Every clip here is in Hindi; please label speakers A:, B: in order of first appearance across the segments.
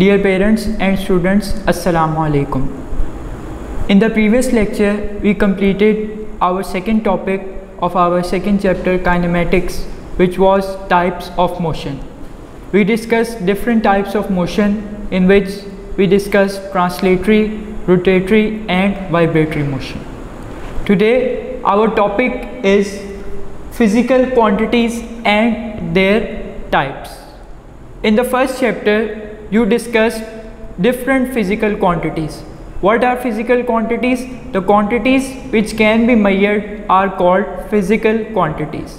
A: dear parents and students assalamu alaikum In the previous lecture, we completed our second topic of our second chapter kinematics, which was types of motion. We discussed different types of motion in which we discussed translatory, rotatory and vibratory motion. Today, our topic is physical quantities and their types. In the first chapter, you discussed different physical quantities. What are physical quantities? The quantities which can be measured are called physical quantities.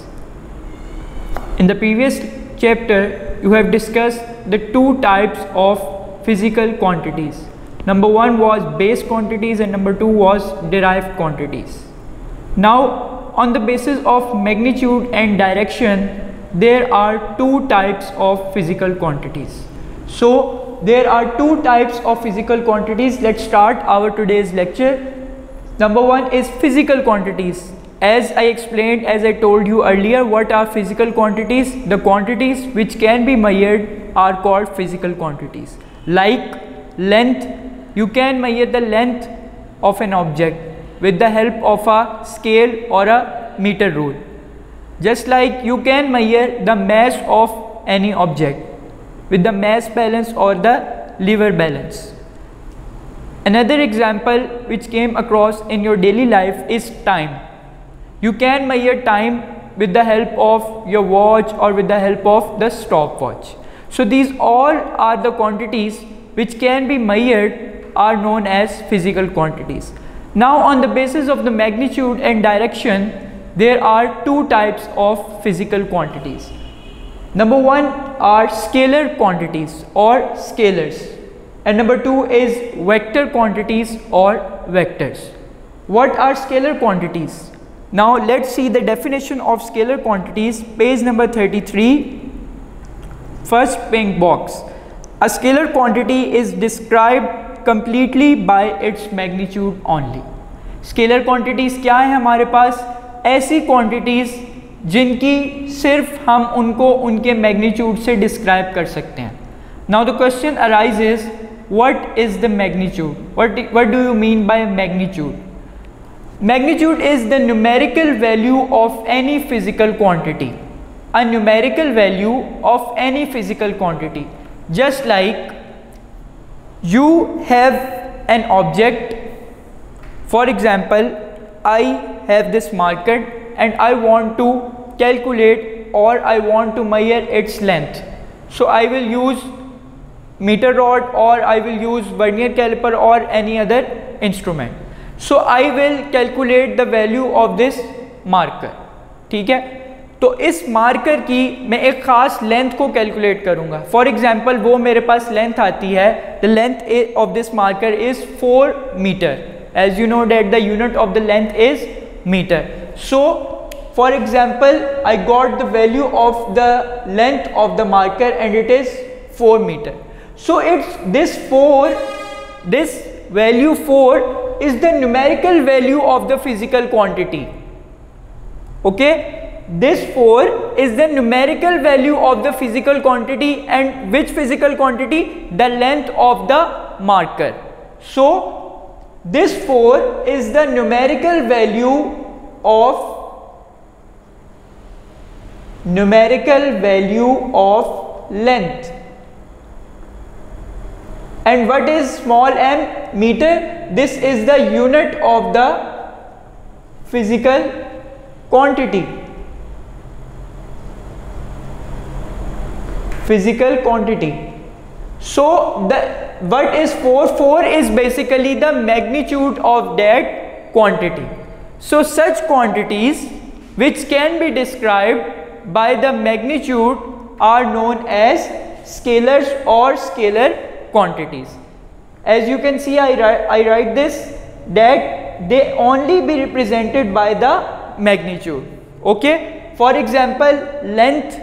A: In the previous chapter, you have discussed the two types of physical quantities. Number one was base quantities and number two was derived quantities. Now, on the basis of magnitude and direction, there are two types of physical quantities. So there are two types of physical quantities. Let's start our today's lecture. Number one is physical quantities. As I explained, as I told you earlier, what are physical quantities? The quantities which can be measured are called physical quantities. Like length, you can measure the length of an object with the help of a scale or a meter rule just like you can measure the mass of any object with the mass balance or the lever balance. Another example which came across in your daily life is time. You can measure time with the help of your watch or with the help of the stopwatch. So these all are the quantities which can be measured are known as physical quantities. Now on the basis of the magnitude and direction there are two types of physical quantities. Number one are scalar quantities or scalars and number two is vector quantities or vectors. What are scalar quantities? Now let's see the definition of scalar quantities page number 33 first pink box. A scalar quantity is described completely by its magnitude only. Scalar quantities क्या है हमारे पास ऐसी क्वांटिटीज़ जिनकी सिर्फ़ हम उनको उनके मैग्नीट्यूड से डिस्क्राइब कर सकते हैं। Now the question arise is what is the magnitude what what do you mean by magnitude magnitude is the numerical value of any physical quantity a numerical value of any physical quantity just like you have an object for example I have this marker and I want to calculate और I want to measure its length so I will use meter rod और I will use vernier caliper और any other instrument so I will calculate the value of this marker ठीक है? तो इस मार्कर की मैं एक खास लेंथ को कैलकुलेट करूँगा। फॉर एग्ज़ाम्पल वो मेरे पास लेंथ आती है। The length of this marker is four metre as you know that the unit of the length is metre so for example i got the value of the length of the marker and it is 4 meter. So it's this 4 this value 4 is the numerical value of the physical quantity. Okay? This 4 is the numerical value of the physical quantity and which physical quantity? The length of the marker. So this 4 is the numerical value of numerical value of length. And what is small m meter? This is the unit of the physical quantity. Physical quantity. So the what is 4? 4 is basically the magnitude of that quantity. So such quantities which can be described by the magnitude are known as scalars or scalar quantities. As you can see I, I write this that they only be represented by the magnitude okay for example length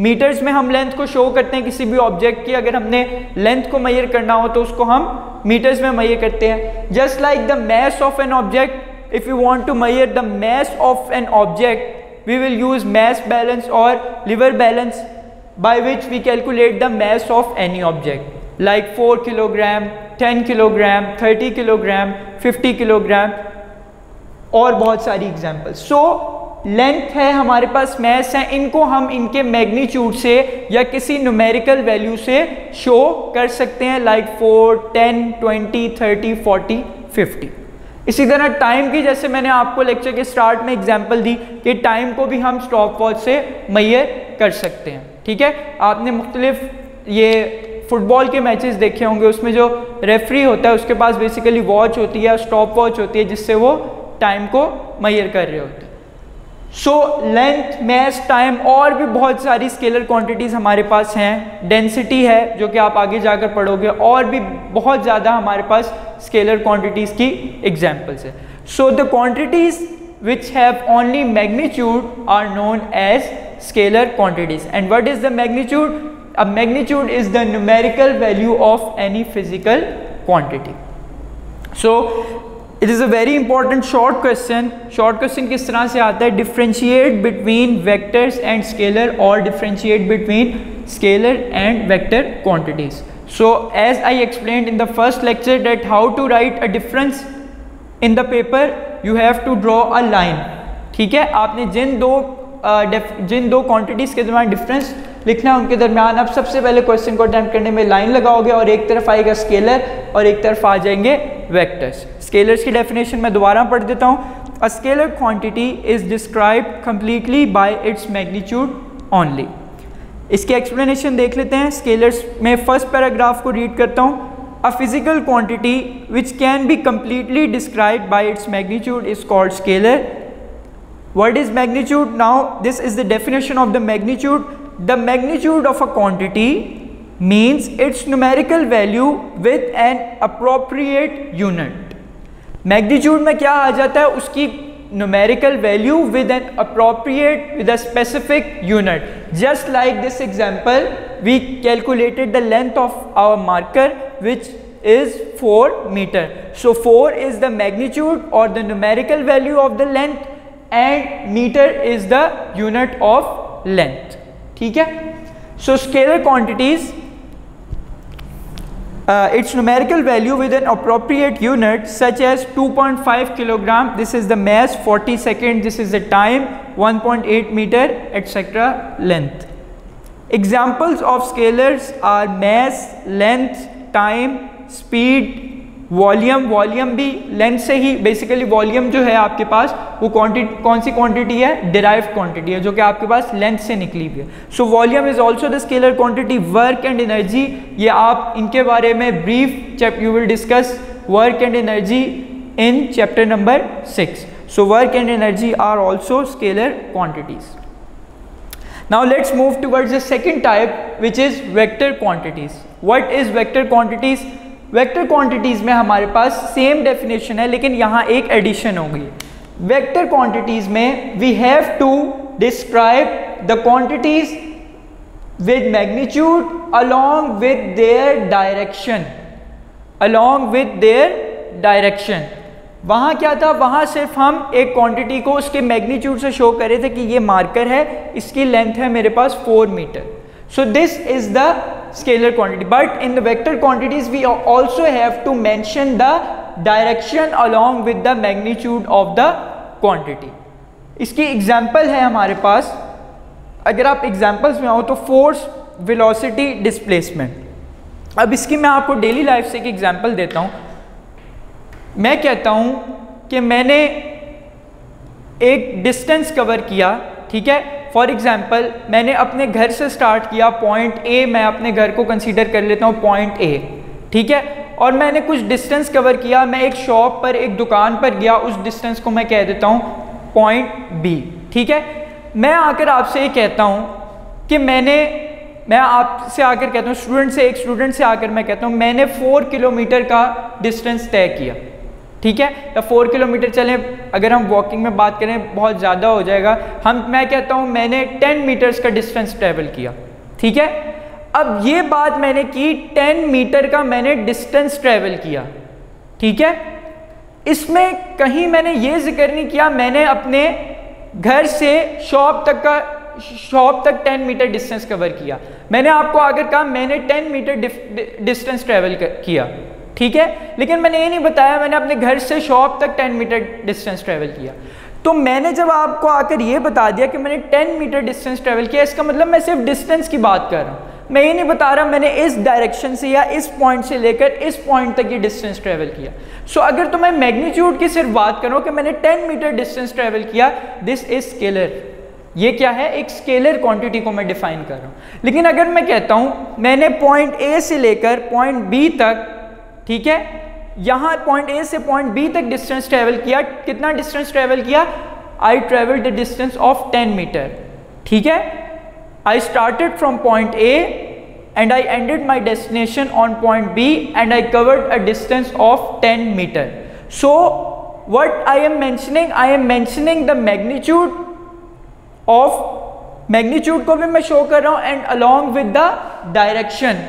A: metres में हम लेंथ को शो करते हैं किसी भी ऑब्जेक्ट की अगर हमने लेंथ को मैयर करना हो तो उसको हम मीटर्स में मैयर करते हैं just like the mass of an object if you want to measure the mass of an object we will use mass balance और lever balance by which we calculate the mass of any object. Like 4 kilogram 10 kilogram 30 kilogram 50 kilogram, और बहुत सारी एग्ज़ाम्पल सो लेंथ है, हमारे पास मैस है, इनको हम इनके मैग्नीट्यूड से या किसी न्यूमेरिकल वैल्यू से शो कर सकते हैं like four ten twenty thirty forty fifty इसी तरह टाइम की, जैसे मैंने आपको लेक्चर के स्टार्ट में एग्ज़ाम्पल दी कि टाइम को भी हम स्टॉप वॉच से मैयर कर सकते हैं, ठीक है? आपने मुख्तलिफ़ ये फुटबॉल के मैचेस देखे होंगे, उसमें जो रेफरी होता है, उसके पास बेसिकली वॉच होती है स्टॉप वॉच होती है, जिससे वो टाइम को मैयर कर रहे होते हैं। सो लेंथ मैस टाइम और भी बहुत सारी स्केलर क्वांटिटीज़ हमारे पास हैं। डेंसिटी है, जो कि आप आगे जाकर पढ़ोगे, और भी बहुत ज़्यादा हमारे पास स्केलर क्वांटिटीज़ की एग्जाम्पल्स है। So the quantities which have only magnitude are known as scalar quantities. And what is the magnitude? A magnitude is the numerical value of any physical quantity. So it is a very important short question short question किस तरह से आता है? Differentiate between vectors and scalar और differentiate between scalar and vector quantities so as I explain in the first lecture that how to write a difference in the paper you have to draw a line ठीक है? आपने जिन दो जिन दो क्वांटिटीज के दरमियान डिफरेंस लिखना है, उनके दरमियान आप सबसे पहले क्वेश्चन को अटैम्प्ट करने में लाइन लगाओगे और एक तरफ़ आएगा स्केलर और एक तरफ़ आ जाएँगे वैक्टर्स स्केलर्स की डेफिनेशन मैं दोबारा पढ़ देता हूँ a scalar quantity is describe completely by its magnitude only इसकी एक्सप्लेनेशन देख लेते हैं स्केलर्स में फ़र्स्ट पैराग्राफ को रीड करता हूँ a physical quantity which can be completely describe by its magnitude is called scalar What is magnitude? Now, this is the definition of the magnitude. The magnitude of a quantity means its numerical value with an appropriate unit. Magnitude में क्या आ जाता है? उसकी numerical value with an appropriate with a specific unit just like this example we calculated the length of our marker which is four metre so four is the magnitude और the numerical value of the length and metre is the unit of length ठीक है? So scalar quantities uh, its numerical value with an appropriate unit such as 2.5 kilogram this is the mass 40 second this is the time 1.8 meter etc length. Examples of scalars are mass length time speed volume volume भी, लेंथ से ही बेसिकली वॉल्यूम जो है आपके पास, वो क्वांटिटी कौन सी क्वांटिटी है? डिराइव क्वांटिटी है, जो कि आपके पास लेंथ से निकली हुई है। So volume is also the scalar quantity work and energy ये आप इनके बारे में brief chap you will discuss work and energy in chapter number six so work and energy are also scalar quantities now let's move towards the second type, which is vector quantities. What is vector quantities? Vector quantities में हमारे पास सेम डेफिनेशन है, लेकिन यहाँ एक एडिशन हो गई वेक्टर क्वांटिटीज़ में we have to describe the quantities with magnitude along with their direction along with their direction वहाँ क्या था? वहाँ सिर्फ़ हम एक क्वांटिटी को उसके मैग्नीट्यूड से शो कर थे कि ये मार्कर है, इसकी लेंथ है मेरे पास four metre So this is the scalar quantity but in the vector quantities we also have to mention the direction along with the magnitude of the quantity. इसकी एग्ज़ाम्पल है हमारे पास अगर आप एग्जाम्पल्स में आओ तो फोर्स वेलोसिटी डिस्प्लेसमेंट अब इसकी मैं आपको डेली लाइफ से एक एग्ज़ाम्पल देता हूँ मैं कहता हूँ कि मैंने एक डिस्टेंस कवर किया ठीक है फॉर एग्ज़ाम्पल मैंने अपने घर से स्टार्ट किया पॉइंट ए मैं अपने घर को कंसिडर कर लेता हूँ पॉइंट ए ठीक है? और मैंने कुछ डिस्टेंस कवर किया, मैं एक शॉप पर, एक दुकान पर गया, उस डिस्टेंस को मैं कह देता हूँ पॉइंट बी ठीक है? मैं आकर आपसे ये कहता हूँ कि मैंने, मैं आपसे आकर कहता हूँ स्टूडेंट से, एक स्टूडेंट से आकर मैं कहता हूँ, मैंने फोर किलोमीटर का डिस्टेंस तय किया। ठीक है? या फोर किलोमीटर चलें, अगर हम वॉकिंग में बात करें, बहुत ज़्यादा हो जाएगा। हम, मैं कहता हूँ, मैंने टेन मीटर्स का डिस्टेंस ट्रेवल किया। ठीक है? अब ये बात मैंने की टेन मीटर का मैंने डिस्टेंस ट्रेवल किया। ठीक है? इसमें कहीं मैंने ये ज़िक्र नहीं किया, मैंने अपने घर से शॉप तक का शॉप तक 10 मीटर डिस्टेंस कवर किया। मैंने आपको अगर कहा, मैंने 10 मीटर डिस्टेंस ट्रेवल किया। ठीक है? लेकिन मैंने ये नहीं बताया मैंने अपने घर से शॉप तक 10 मीटर डिस्टेंस ट्रेवल किया। तो मैंने जब आपको आकर ये बता दिया कि मैंने 10 मीटर डिस्टेंस ट्रेवल किया इसका मतलब मैं सिर्फ़ डिस्टेंस की बात कर रहा हूँ। मैं ये नहीं बता रहा मैंने इस डायरेक्शन से या इस पॉइंट से लेकर इस पॉइंट तक ये डिस्टेंस ट्रेवल किया। सो so, अगर तो मैं मैग्नीट्यूड की सिर्फ़ बात करूँ कि मैंने 10 मीटर डिस्टेंस ट्रेवल किया दिस इज़ स्केलर ये क्या है? एक स्केलर क्वांटिटी को मैं डिफाइन कर रहा हूँ। लेकिन अगर मैं कहता हूँ मैंने पॉइंट ए से लेकर पॉइंट बी तक ठीक है? यहाँ पॉइंट ए से पॉइंट बी तक डिस्टेंस ट्रेवल किया। कितना डिस्टेंस ट्रेवल किया? I travel the distance of ten metre ठीक है? I started from point A and I ended my destination on point B and I covered a distance of ten metre so what I am mentioning I am mentioning the magnitude of magnitude को भी मैं शो कर रहा हूँ and along with the direction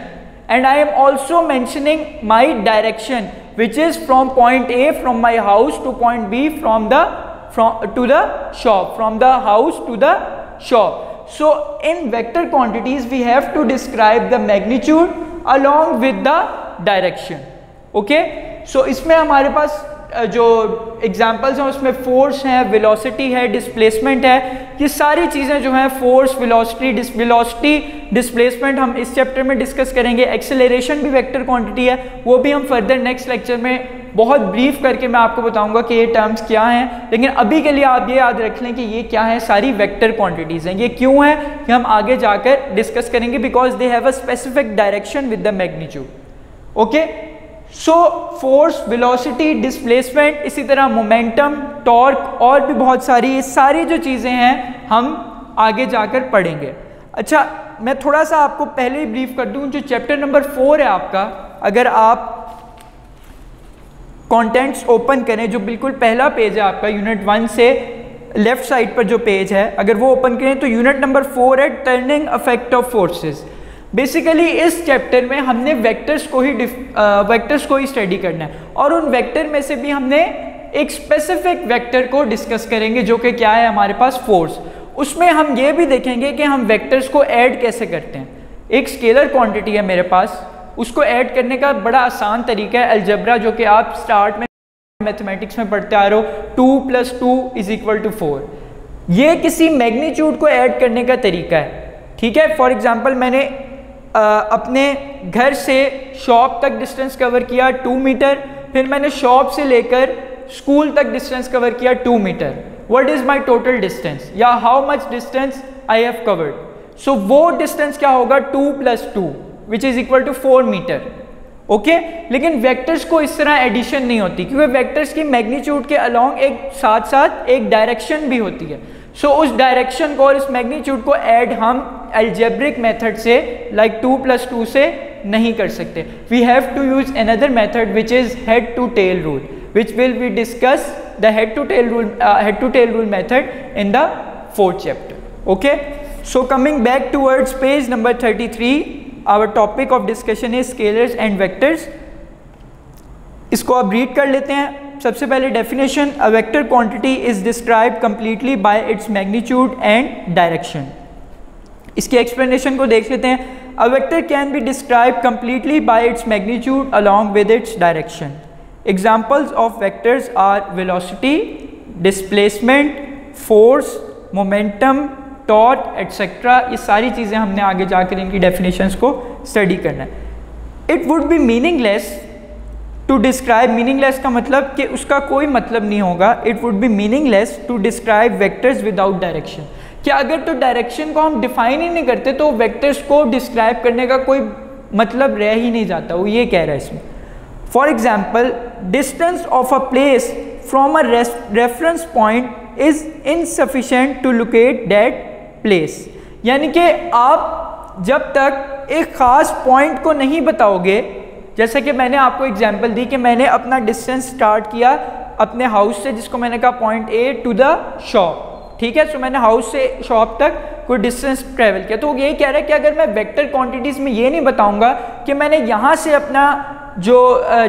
A: and I am also mentioning my direction which is from point A from my house to point B from the from to the shop from the house to the shop So in vector quantities we have to describe the magnitude along with the direction. Okay? So इसमें हमारे पास जो एग्जाम्पल्स हैं, उसमें फोर्स है वेलोसिटी है डिस्प्लेसमेंट है, ये सारी चीज़ें जो हैं फोर्स वेलोसिटी वेलोसिटी डिस्प्लेसमेंट हम इस चैप्टर में डिस्कस करेंगे। एक्सेलरेशन भी वेक्टर क्वांटिटी है, वो भी हम फर्दर नेक्स्ट लेक्चर में बहुत ब्रीफ करके मैं आपको बताऊँगा कि ये टर्म्स क्या हैं। लेकिन अभी के लिए आप ये याद रख लें कि ये क्या है, सारी वेक्टर क्वांटिटीज़ हैं। ये क्यों है कि हम आगे जाकर डिस्कस करेंगे because they have a specific direction with the magnitude okay so force velocity displacement इसी तरह मोमेंटम टॉर्क और भी बहुत सारी, ये सारी जो चीज़ें हैं, हम आगे जाकर पढ़ेंगे। अच्छा मैं थोड़ा सा आपको पहले ही ब्रीफ कर दूँ, जो चैप्टर नंबर फोर है आपका, अगर आप कंटेंट्स ओपन करें, जो बिल्कुल पहला पेज है आपका यूनिट वन से लेफ़्ट साइड पर जो पेज है, अगर वो ओपन करें तो यूनिट नंबर फोर है turning effect of forces basically इस चैप्टर में हमने वेक्टर्स को ही वेक्टर्स को ही स्टडी करना है। और उन वेक्टर में से भी हमने एक स्पेसिफिक वेक्टर को डिस्कस करेंगे, जो कि क्या है हमारे पास? फोर्स उसमें हम ये भी देखेंगे कि हम वेक्टर्स को ऐड कैसे करते हैं। एक स्केलर क्वांटिटी है मेरे पास। उसको ऐड करने का बड़ा आसान तरीका है अल्जबरा जो कि आप स्टार्ट में मैथमेटिक्स में पढ़ते आ रहे हो। Two plus two is equal to four ये किसी मैग्नीट्यूड को ऐड करने का तरीका है। ठीक है? फॉर एग्ज़ाम्पल मैंने अपने घर से शॉप तक डिस्टेंस कवर किया टू मीटर फिर मैंने शॉप से लेकर स्कूल तक डिस्टेंस कवर किया two metre what is my total distance या how much distance I have covered so वो डिस्टेंस क्या होगा? Two plus two which is equal to four metre okay लेकिन वेक्टर्स को इस तरह एडिशन नहीं होती क्योंकि वेक्टर्स की मैग्नीट्यूड के अलोंग एक साथ साथ एक डायरेक्शन भी होती है. सो so, उस डायरेक्शन को और इस मैग्नीट्यूड को ऐड हम एल्जेब्रिक मेथड से लाइक टू प्लस टू से नहीं कर सकते। We have to use another method which is head to tail rule which will we discuss the head to tail rule head to tail rule method in the fourth chapter okay so coming back towards page number thirty three our topic of discussion is scalars and vectors इसको आप रीड कर लेते हैं। सबसे पहले definition a vector quantity is describe completely by its magnitude and direction इसकी एक्सप्लेनेशन को देख लेते हैं। A vector can be describe completely by its magnitude along with its direction examples of vectors are velocity displacement force momentum taught etcetera ये सारी चीज़ें हमने आगे जाकर इनकी डेफिनेशंस को स्टडी करना है। It would be meaningless to describe meaningless का मतलब कि उसका कोई मतलब नहीं होगा। It would be meaningless to describe vectors without direction कि अगर तो डायरेक्शन को हम डिफाइन ही नहीं करते तो वेक्टर्स को डिस्क्राइब करने का कोई मतलब रह ही नहीं जाता, वो ये कह रहा है इसमें। For example distance of a place from a reference point is insufficient to locate that place यानी कि आप जब तक एक ख़ास पॉइंट को नहीं बताओगे, जैसे कि मैंने आपको एग्ज़ाम्पल दी कि मैंने अपना डिस्टेंस स्टार्ट किया अपने हाउस से, जिसको मैंने कहा point A to the shop ठीक है? सो मैंने हाउस से शॉप तक कोई डिस्टेंस ट्रेवल किया। तो वो यही कह रहा है कि अगर मैं वेक्टर क्वांटिटीज़ में ये नहीं बताऊँगा कि मैंने यहाँ से अपना जो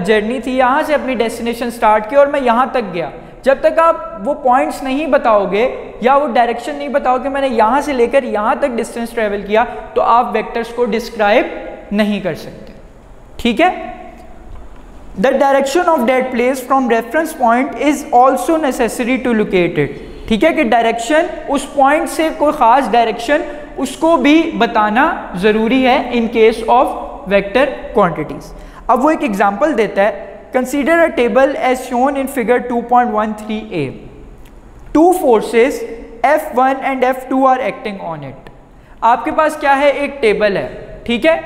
A: जर्नी थी, यहाँ से अपनी डेस्टिनेशन स्टार्ट की और मैं यहाँ तक गया। जब तक आप वो पॉइंट्स नहीं बताओगे या वो डायरेक्शन नहीं बताओगे मैंने यहाँ से लेकर यहाँ तक डिस्टेंस ट्रेवल किया तो आप वेक्टर्स को डिस्क्राइब नहीं कर सकते। ठीक है? The direction of that place from reference point is also necessary to locate it ठीक है कि डायरेक्शन उस पॉइंट से कोई ख़ास डायरेक्शन उसको भी बताना ज़रूरी है in case of vector quantities अब वो एक एग्जांपल देता है. Consider a table as shown in figure 2.13 A two forces F1 and F2 are acting on it आपके पास क्या है? एक टेबल है. ठीक है?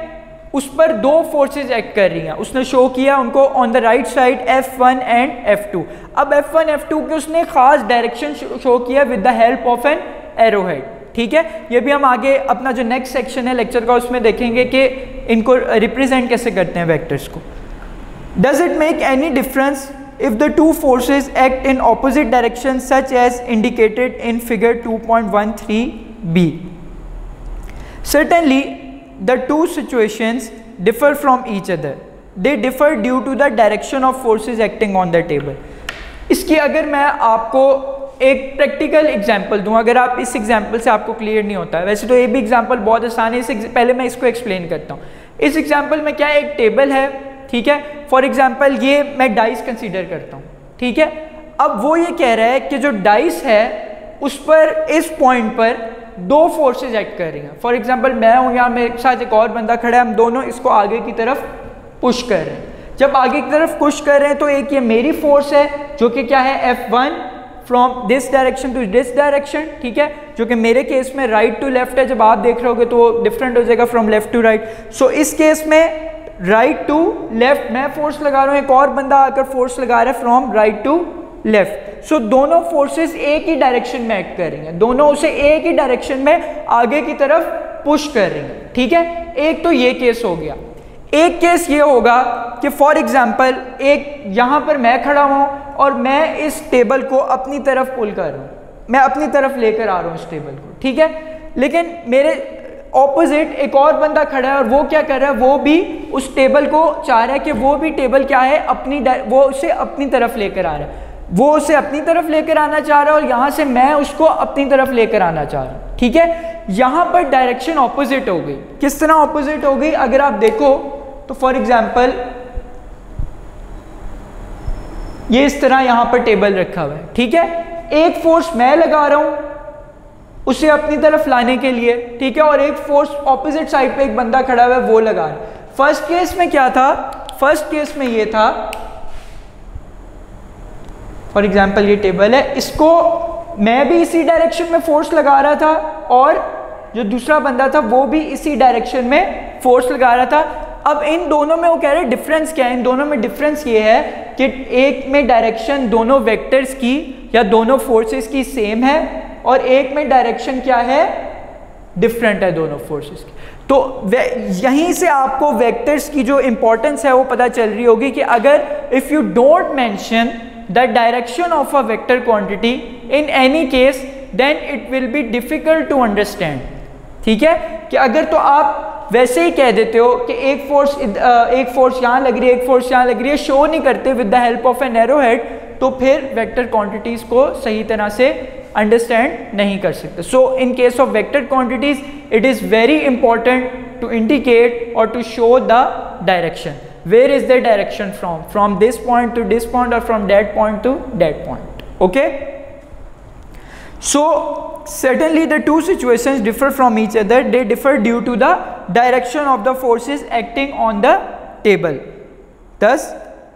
A: उस पर दो फोर्सेस एक्ट कर रही हैं। उसने शो किया उनको on the right side F1 and F2 अब F1 F2 के उसने खास डायरेक्शन शो किया with the help of an arrowhead ठीक है? ये भी हम आगे अपना जो नेक्स्ट सेक्शन है लेक्चर का उसमें देखेंगे कि इनको रिप्रेजेंट कैसे करते हैं वेक्टर्स को। Does it make any difference if the two forces act in opposite directions such as indicated in figure 2.13b. Certainly, the two situations differ from each other. They differ due to the direction of forces acting on the table. इसकी अगर मैं आपको एक प्रैक्टिकल एग्ज़ाम्पल दूँ, अगर आप इस एग्ज़ाम्पल से आपको क्लियर नहीं होता है वैसे तो ये भी एग्ज़ाम्पल बहुत आसानी से पहले मैं इसको एक्सप्लेन करता हूँ इस एग्ज़ाम्पल में क्या एक टेबल है, ठीक है फॉर एग्ज़ाम्पल ये मैं डाइस कंसीडर करता हूँ, ठीक है अब वो ये कह रहा है कि जो डाइस है, उस पर, इस पॉइंट पर दो फोर्सेज एक्ट कर रही हैं। फॉर एग्ज़ाम्पल मैं हूँ यहाँ मेरे साथ एक और बंदा खड़ा है, हम दोनों इसको आगे की तरफ़ पुश कर रहे हैं। जब आगे की तरफ़ पुश कर रहे हैं तो एक ये मेरी फोर्स है, जो कि क्या है F one from this direction to this direction ठीक है? जो कि मेरे केस में राइट टू लेफ़्ट है, जब आप देख रहे होगे तो वो डिफरेंट हो जाएगा from left to right so इस केस में राइट टू लेफ़्ट मैं फोर्स लगा रहा हूँ, एक और बंदा आकर फोर्स लगा रहा है from right to left so दोनों फोर्सेस एक ही डायरेक्शन में एक्ट कर रही हैं दोनों उसे एक ही डायरेक्शन में आगे की तरफ़ पुश कर रही हैं ठीक है? एक तो ये केस हो गया। एक केस ये होगा कि फॉर एग्ज़ाम्पल एक यहाँ पर मैं खड़ा हूँ और मैं इस टेबल को अपनी तरफ़ पुल कर रहा हूँ। मैं अपनी तरफ़ लेकर आ रहा हूँ इस टेबल को। ठीक है? लेकिन मेरे ऑपोजिट एक और बंदा खड़ा है और वो क्या कर रहा है? वो भी उस टेबल को चाह रहा है कि वो भी टेबल क्या है? अपनी वो उसे अपनी तरफ़ लेकर आ रहा है। वो उसे अपनी तरफ़ लेकर आना चाह रहा है और यहाँ से मैं उसको अपनी तरफ़ लेकर आना चाह रहा हूँ। ठीक है? यहाँ पर डायरेक्शन ऑपोजिट हो गई। किस तरह ऑपोजिट हो गई? अगर आप देखो तो फॉर एग्ज़ाम्पल ये इस तरह यहाँ पर टेबल रखा हुआ है। ठीक है? एक फोर्स मैं लगा रहा हूँ उसे अपनी तरफ़ लाने के लिए। ठीक है? और एक फोर्स ऑपोजिट साइड पे एक बंदा खड़ा हुआ है, वो लगा रहा है। फ़र्स्ट केस में क्या था? फ़र्स्ट केस में ये था फॉर एग्ज़ाम्पल ये टेबल है। इसको मैं भी इसी डायरेक्शन में फोर्स लगा रहा था और जो दूसरा बंदा था, वो भी इसी डायरेक्शन में फोर्स लगा रहा था। अब इन दोनों में वो कह रहे डिफरेंस क्या है? इन दोनों में डिफरेंस ये है कि एक में डायरेक्शन दोनों वेक्टर्स की या दोनों फोर्सेस की सेम है और एक में डायरेक्शन क्या है? डिफरेंट है दोनों फोर्सेस की। तो यहीं से आपको वेक्टर्स की जो इंपॉर्टेंस है, वो पता चल रही होगी कि अगर if you don't mention the direction of a vector quantity in any case then it will be difficult to understand ठीक है? कि अगर तो आप वैसे ही कह देते हो कि एक फोर्स एक फोर्स यहाँ लग रही है, एक फोर्स यहाँ लग रही है शो नहीं करते with the help of an arrow head तो फिर वेक्टर क्वांटिटीज को सही तरह से अंडरस्टैंड नहीं कर सकते। So in case of vector quantities it is very important to indicate और to show the direction where is the direction from from this point to this point और from that point to that point okay so, certainly the two situations differ from each other. They differ due to the direction of the forces acting on the table. Thus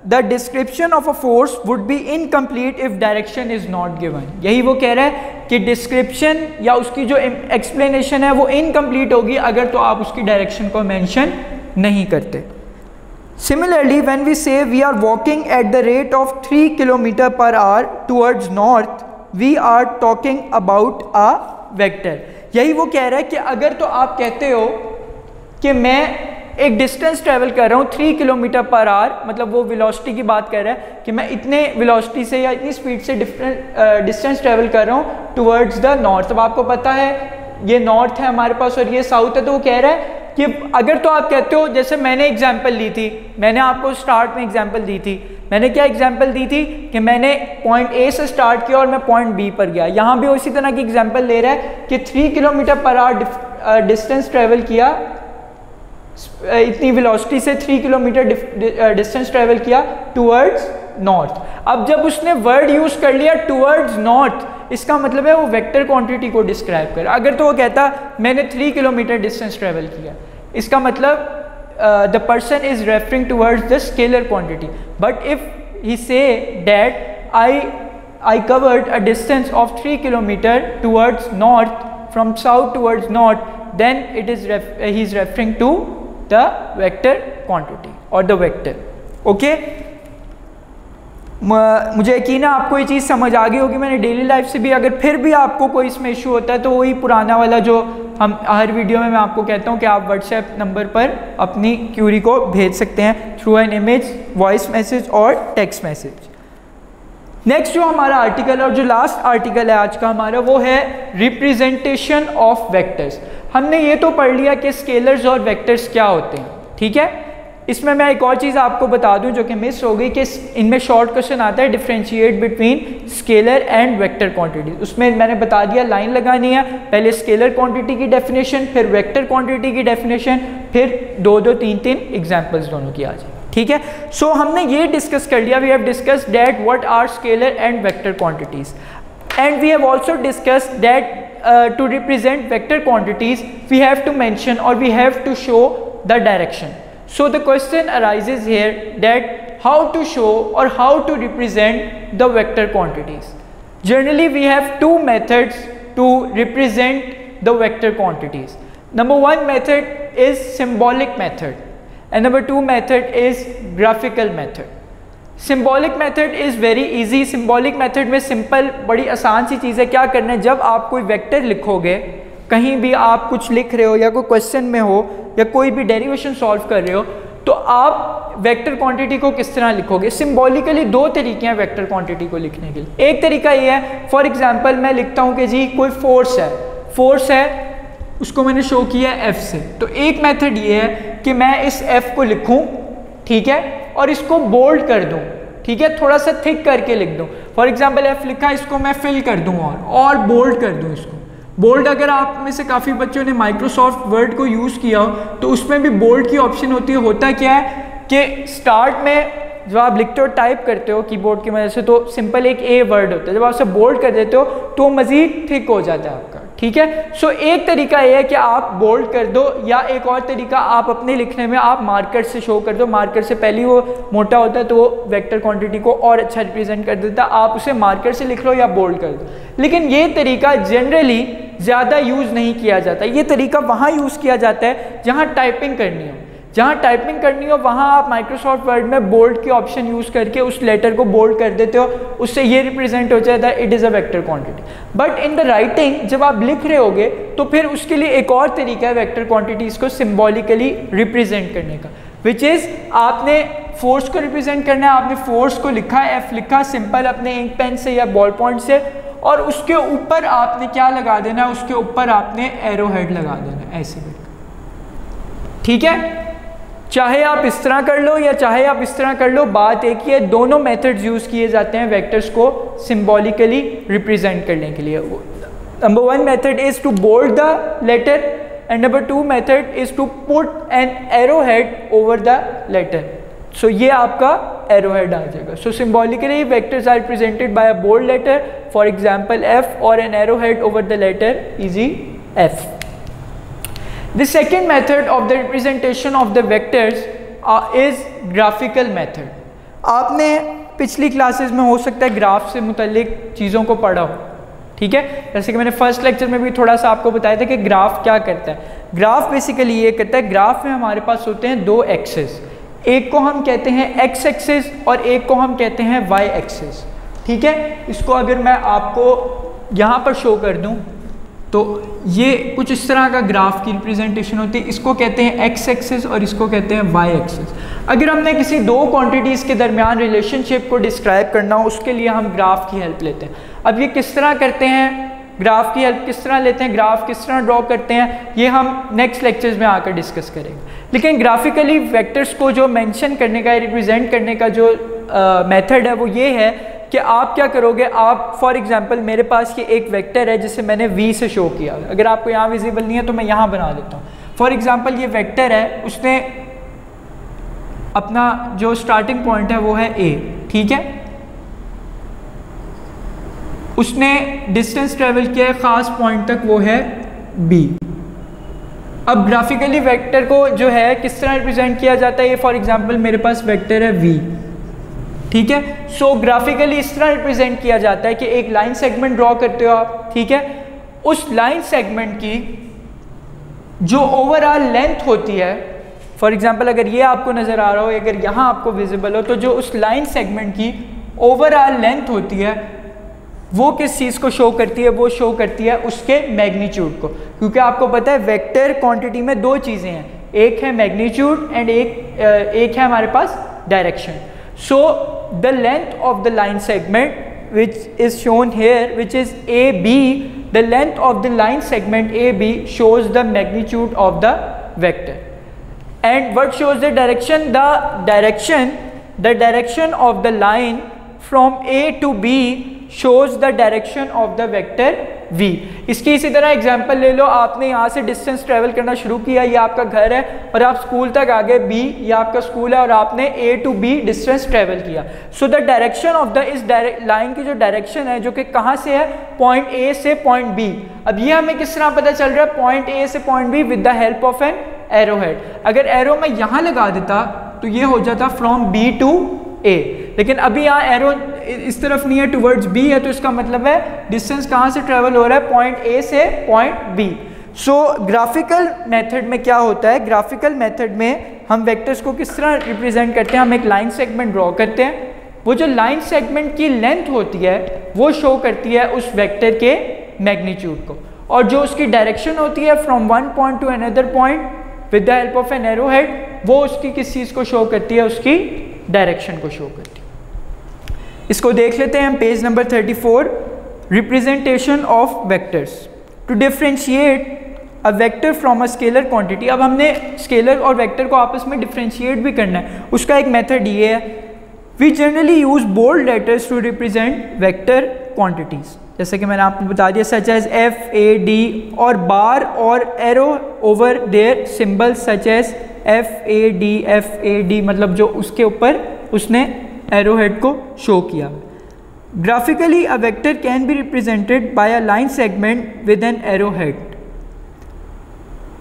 A: the description of a force would be incomplete if direction is not given यही वो कह रहा है कि डिस्क्रिप्शन या उसकी जो एक्सप्लेनेशन है वो इनकम्प्लीट होगी अगर तो आप उसकी डायरेक्शन को मैंशन नहीं करते। Similarly when we say we are walking at the rate of three kilometre per hour towards north we are talking about a vector यही वो कह रहा है कि अगर तो आप कहते हो कि मैं एक डिस्टेंस ट्रेवल कर रहा हूँ थ्री किलोमीटर पर आवर मतलब वो वेलोसिटी की बात कर रहा है कि मैं इतने वेलोसिटी से या इतनी स्पीड से डिस्टेंस ट्रेवल कर रहा हूँ टुवर्ड्स द नॉर्थ अब आपको पता है, ये नॉर्थ है हमारे पास और ये साउथ है तो वो कह रहा है कि अगर तो आप कहते हो, जैसे मैंने एग्ज़ाम्पल ली थी, मैंने आपको स्टार्ट में एग्ज़ाम्पल दी थी। मैंने क्या एग्ज़ाम्पल दी थी? कि मैंने पॉइंट ए से स्टार्ट किया और मैं पॉइंट बी पर गया। यहाँ भी उसी तरह की एग्ज़ाम्पल ले रहा है कि three kilometre per hour distance travel किया। इतनी वेलोसिटी से थ्री किलोमीटर डिस्टेंस ट्रेवल किया टूवर्ड्स नॉर्थ अब जब उसने वर्ड यूज़ कर लिया टूवर्ड्स नॉर्थ इसका मतलब है वो वेक्टर क्वांटिटी को डिस्क्राइब कर, अगर तो वो कहता, मैंने थ्री किलोमीटर डिस्टेंस ट्रेवल किया। इसका मतलब the person is referring towards the scalar quantity but if he say that I I covered a distance of three kilometre towards north from south towards north then it is he is referring to the vector quantity और द वेक्टर ओके मुझे यकीन है आपको ये चीज़ समझ आ गई होगी, मैंने डेली लाइफ से भी अगर फिर भी आपको कोई इसमें इशू होता है तो वही पुराना वाला जो हम हर वीडियो में मैं आपको कहता हूँ कि आप व्हाट्सएप नंबर पर अपनी क्यूरी को भेज सकते हैं through an image voice message और टेक्स्ट मैसेज नेक्स्ट जो हमारा आर्टिकल और जो लास्ट आर्टिकल है आज का हमारा, वो है रिप्रेजेंटेशन ऑफ़ वेक्टर्स हमने ये तो पढ़ लिया कि स्केलर्स और वेक्टर्स क्या होते हैं, ठीक है? इसमें मैं एक और चीज़ आपको बता दूँ जो कि मिस हो गई कि इनमें शॉर्ट क्वेश्चन आता है differentiate between scalar and vector quantity उसमें मैंने बता दिया लाइन लगानी है पहले स्केलर क्वांटिटी की डेफिनेशन फिर वेक्टर क्वांटिटी की डेफिनेशन फिर दो दो तीन तीन एग्जाम्पल्स दोनों की आ जाए। ठीक है? सो so, हमने ये डिस्कस कर लिया। We have discuss that what are scalar and vector quantities and we have also discuss that to represent vector quantities we have to mention और we have to show the direction So the question arises here that how to show or how to represent the vector quantities. Generally we have two methods to represent the vector quantities. Number one method is symbolic method and number two method is graphical method. Symbolic method is very easy symbolic method में सिंपल बड़ी आसान सी चीज़ है क्या करना है जब आप कोई वेक्टर लिखोगे कहीं भी आप कुछ लिख रहे हो या कोई क्वेश्चन में हो या कोई भी डेरिवेशन सॉल्व कर रहे हो तो आप वेक्टर क्वांटिटी को किस तरह लिखोगे? सिंबॉलिकली दो तरीके हैं वेक्टर क्वांटिटी को लिखने के लिए। एक तरीका ये है फॉर एग्जांपल मैं लिखता हूँ कि जी, कोई फोर्स है। फोर्स है, उसको मैंने शो किया है एफ़ से। तो एक मेथड ये है कि मैं इस एफ़ को लिखूँ, ठीक है, और इसको बोल्ड कर दूँ, ठीक है, थोड़ा सा थिक करके लिख दूँ। फॉर एग्ज़ाम्पल एफ़ लिखा, इसको मैं फिल कर दूँ और और बोल्ड कर दूँ इसको। बोल्ड अगर आप में से काफ़ी बच्चों ने माइक्रोसॉफ्ट वर्ड को यूज़ किया हो तो उसमें भी बोल्ड की ऑप्शन होती है। होता क्या है कि स्टार्ट में जब आप लिखते हो टाइप करते हो कीबोर्ड की वजह से तो सिंपल एक ए वर्ड होता है। जब आप उसे बोल्ड कर देते हो तो मज़ीद थिक हो जाता है आपका, ठीक है? सो एक तरीका यह है कि आप बोल्ड कर दो, या एक और तरीका, आप अपने लिखने में आप मार्कर से शो कर दो। मार्कर से पहले वो मोटा होता है तो वो वेक्टर क्वांटिटी को और अच्छा रिप्रेजेंट कर देता है। आप उसे मार्कर से लिख लो या बोल्ड कर दो। लेकिन ये तरीका जनरली ज़्यादा यूज़ नहीं किया जाता। ये तरीका वहाँ यूज़ किया जाता है जहाँ टाइपिंग करनी हो। जहाँ टाइपिंग करनी हो, वहाँ आप माइक्रोसॉफ्ट वर्ड में बोल्ड की ऑप्शन यूज़ करके उस लेटर को बोल्ड कर देते हो, उससे ये रिप्रेजेंट हो जाता है it is a vector quantity but in the writing जब आप लिख रहे होगे तो फिर उसके लिए एक और तरीका है वेक्टर क्वांटिटीज़ को सिम्बॉलिकली रिप्रेजेंट करने का विच इज़ आपने फोर्स को रिप्रेजेंट करना है, आपने फोर्स को लिखा एफ़ लिखा सिंपल अपने इंक पेन से या बॉल पॉइंट से और उसके ऊपर आपने क्या लगा देना है? उसके ऊपर आपने एरो हेड लगा देना है, ऐसे ठीक है? चाहे आप इस तरह कर लो या चाहे आप इस तरह कर लो, बात एक ही है, दोनों मेथड्स यूज़ किए जाते हैं वेक्टर्स को सिंबॉलिकली रिप्रेजेंट करने के लिए। Number one method is to bold the letter and number two method is to put an arrow head over the letter so ये आपका एरो हेड आ जाएगा. So symbolically vectors are represented by a bold letter for example F और an arrow head over the letter easy F second method of the representation of the vectors uh, is graphical method. आपने पिछली क्लासेस में हो सकता है ग्राफ से मुतलिक चीज़ों को पढ़ा हो. ठीक है? जैसे कि मैंने फ़र्स्ट लेक्चर में भी थोड़ा सा आपको बताया था कि ग्राफ क्या करता है. ग्राफ बेसिकली ये करता है ग्राफ में हमारे पास होते हैं दो एक्सेस एक को हम कहते हैं एक्स एक्सेस और एक को हम कहते हैं वाई एक्सेस ठीक है? इसको अगर मैं आपको यहाँ पर शो कर दूँ तो ये कुछ इस तरह का ग्राफ की रिप्रेजेंटेशन होती है। इसको कहते हैं एक्स एक्सेस और इसको कहते हैं वाई एक्सेस अगर हमने किसी दो क्वांटिटीज़ के दरमियान रिलेशनशिप को डिस्क्राइब करना हो, उसके लिए हम ग्राफ की हेल्प लेते हैं। अब ये किस तरह करते हैं? ग्राफ की हेल्प किस तरह लेते हैं, ग्राफ किस तरह ड्रॉ करते हैं, ये हम नेक्स्ट लेक्चर्स में आकर डिस्कस करेंगे। लेकिन ग्राफिकली वेक्टर्स को जो मेंशन करने का रिप्रेजेंट करने का जो मेथड है, वो ये है कि आप क्या करोगे, आप फॉर एग्जांपल मेरे पास ये एक वेक्टर है जिसे मैंने वी से शो किया। अगर आपको यहाँ विजिबल नहीं है तो मैं यहाँ बना देता हूँ। फॉर एग्ज़ाम्पल ये वेक्टर है, उसने अपना जो स्टार्टिंग पॉइंट है वो है ए ठीक है? उसने डिस्टेंस ट्रेवल किया है ख़ास पॉइंट तक वो है बी अब ग्राफिकली वेक्टर को जो है किस तरह रिप्रेजेंट किया जाता है? ये फॉर एग्जांपल मेरे पास वेक्टर है वी ठीक है? सो so, ग्राफिकली इस तरह रिप्रेजेंट किया जाता है कि एक लाइन सेगमेंट ड्रॉ करते हो आप ठीक है? उस लाइन सेगमेंट की जो ओवरऑल लेंथ होती है फॉर एग्ज़ाम्पल अगर ये आपको नज़र आ रहा हो अगर यहाँ आपको विजिबल हो तो जो उस लाइन सेगमेंट की ओवरऑल लेंथ होती है वो किस चीज़ को शो करती है, वो शो करती है उसके मैग्नीट्यूड को। क्योंकि आपको पता है वेक्टर क्वांटिटी में दो चीज़ें हैं। एक है मैग्नीट्यूड एंड एक एक है हमारे पास direction so the length of the line segment which is shown here which is A B the length of the line segment A B shows the magnitude of the vector and what shows the direction the direction the direction of the line from A to B shows the direction of the vector V इसकी इसी तरह एग्ज़ाम्पल ले लो, आपने यहाँ से डिस्टेंस ट्रेवल करना शुरू किया, ये आपका घर है और आप स्कूल तक आ गए बी ये आपका स्कूल है और आपने A to B distance travel किया। So the direction of the इस लाइन की जो डायरेक्शन है, जो कि कहाँ से है? पॉइंट ए से पॉइंट बी अब ये हमें किस तरह पता चल रहा है? पॉइंट ए से point B with the help of an arrow head अगर एरो मैं यहाँ लगा देता तो ये हो जाता फ्रॉम बी टू ए लेकिन अभी यहाँ एरो इस तरफ़ नहीं है टूवर्ड्स बी है तो इसका मतलब है डिस्टेंस कहाँ से ट्रेवल हो रहा है? पॉइंट ए से point B so graphical method में क्या होता है? ग्राफिकल मेथड में हम वेक्टर्स को किस तरह रिप्रेजेंट करते हैं? हम एक लाइन सेगमेंट ड्रॉ करते हैं। वो जो लाइन सेगमेंट की लेंथ होती है, वो शो करती है उस वेक्टर के मैग्नीट्यूड को। और जो उसकी डायरेक्शन होती है from one point to another point with the help of an arrow head वो उसकी किस चीज़ को शो करती है? उसकी डायरेक्शन को शो करती इसको देख लेते हैं हम page number 34 representation of vectors to differentiate a vector from a scalar quantity अब हमने स्केलर और वेक्टर को आपस में डिफ्रेंशिएट भी करना है। उसका एक मेथड ये है we generally use bold letters to represent vector quantities जैसे कि मैंने आपको बता दिया such as F A D और बार और arrow over their symbol such as F A D F A D मतलब जो उसके ऊपर उसने एरोहेड को शो किया। Graphically a vector can be represented by a line segment with an arrowhead